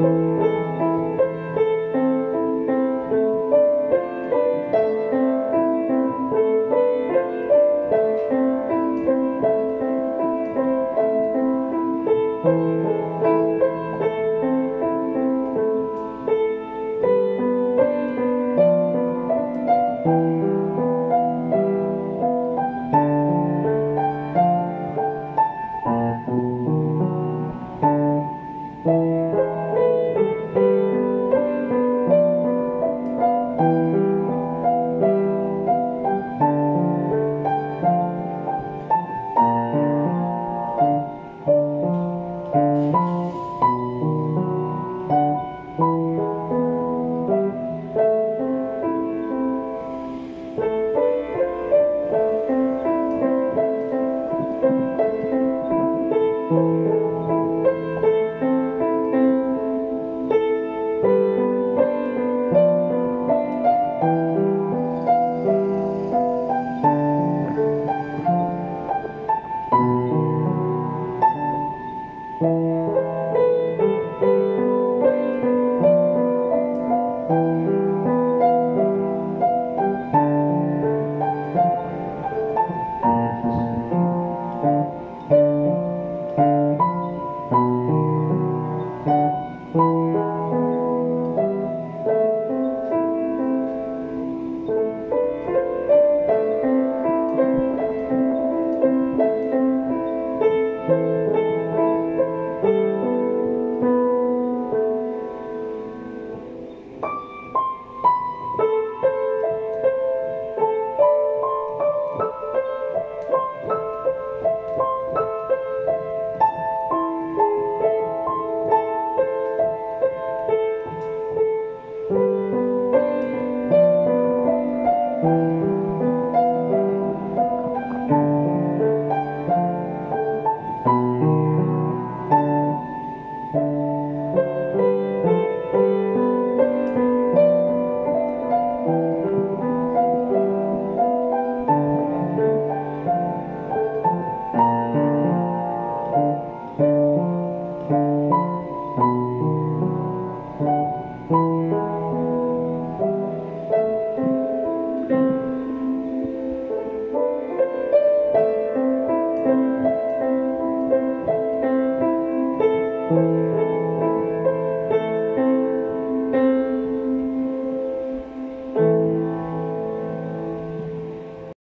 Música